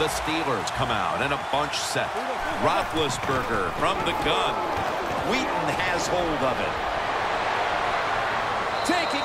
The Steelers come out and a bunch set. Roethlisberger from the gun. Wheaton has hold of it. Taking